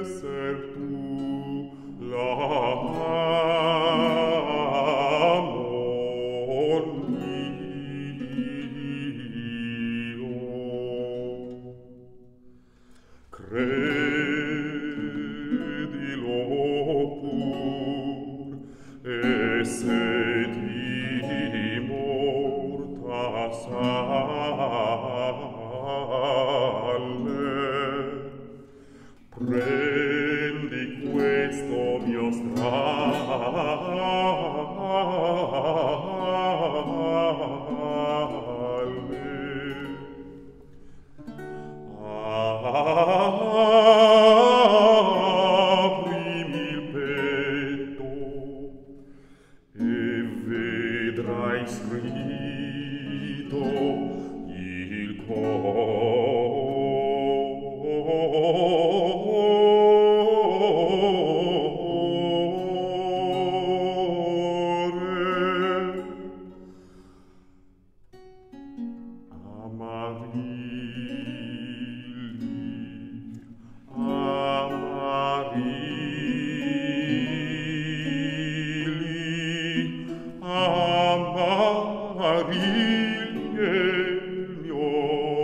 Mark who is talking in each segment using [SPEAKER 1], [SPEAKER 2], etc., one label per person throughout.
[SPEAKER 1] esser tu la mio. Credo scritto il cuore.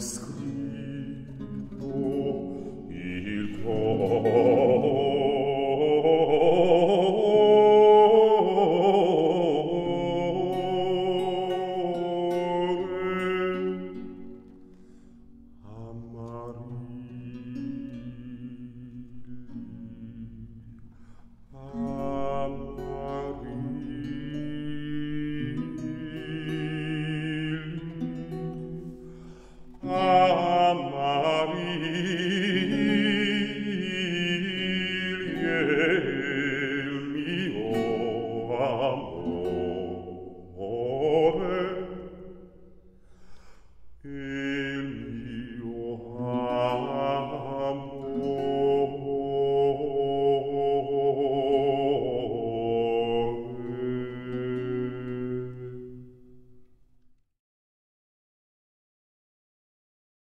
[SPEAKER 1] scritto il cuore.